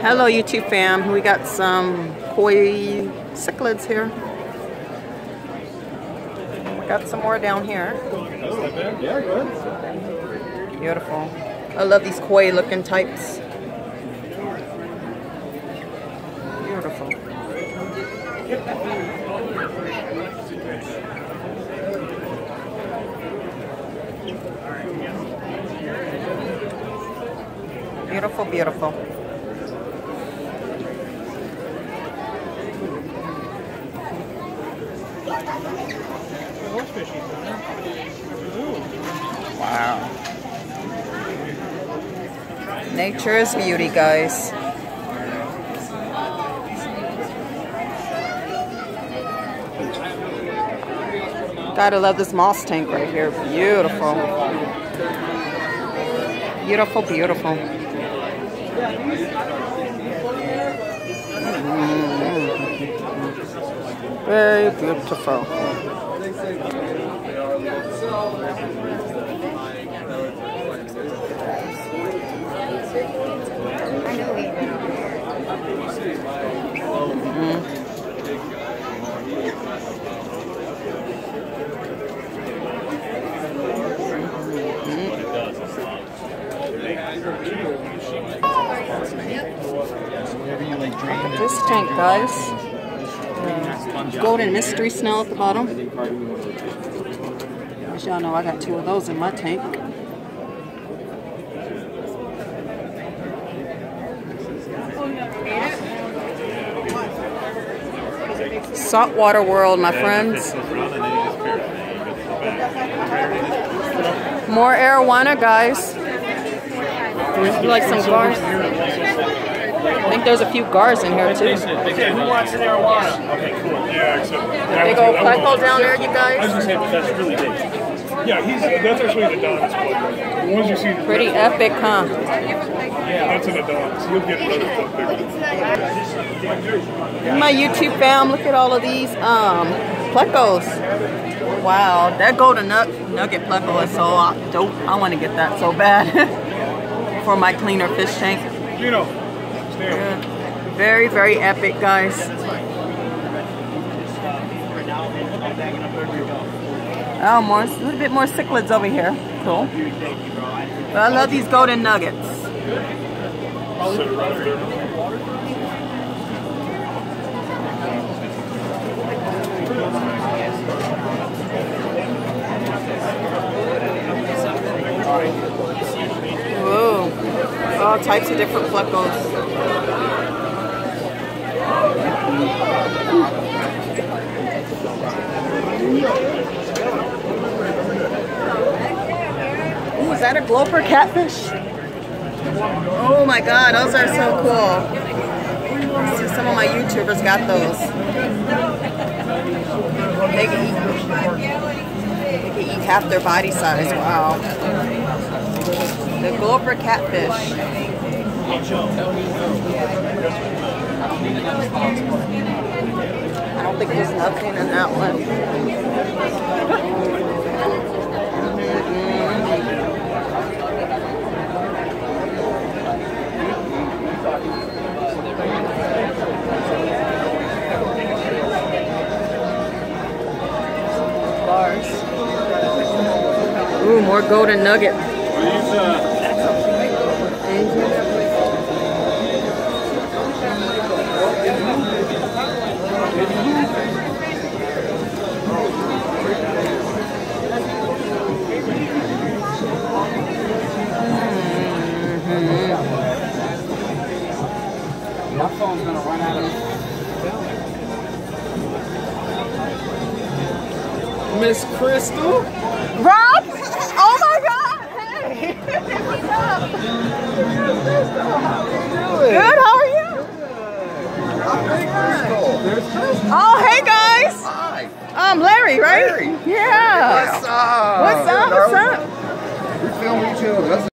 Hello YouTube fam, we got some koi cichlids here. We got some more down here. Beautiful. I love these koi looking types. Beautiful. Beautiful, beautiful. Wow. Nature is beauty, guys. Gotta love this moss tank right here. Beautiful. Beautiful, beautiful. Very beautiful. Mm-hmm. This tank, guys. Golden mystery snail at the bottom. As y'all know, I got two of those in my tank. Saltwater world, my friends. More arowana, guys. Like some gars? I think there's a few gars in here too. Okay, who wants an arowana? Okay, cool. Yeah, except Big old pleco down there, you I was guys. gonna say, but that's really big. Yeah, he's that's actually the Adonis pleco. The ones you see. Pretty epic, huh? Yeah, that's an Adonis. You'll get another stuff bigger. My YouTube fam, look at all of these um plecos. Wow, that golden nut nugget pleco is so dope. I want to get that so bad for my cleaner fish tank. You know. Very, very epic, guys. Oh, more, a little bit more cichlids over here. Cool. But I love these golden nuggets. Whoa. All types of different plecos. Ooh, is that a gulper catfish? Oh my god, those are so cool. See some of my YouTubers got those. They can eat, they can eat half their body size. Wow. The gulper catfish. I don't think there's nothing in that one. Bars. Ooh, more golden nugget. Uh, My phone's gonna run out of Miss Crystal? Rob? Oh my god! Hey! What's up? Good, how are you? There's Crystal. Oh, hey guys! Hi. I'm Larry, right? Larry. Yeah. What's up? What's up? What's up? We film each other. That's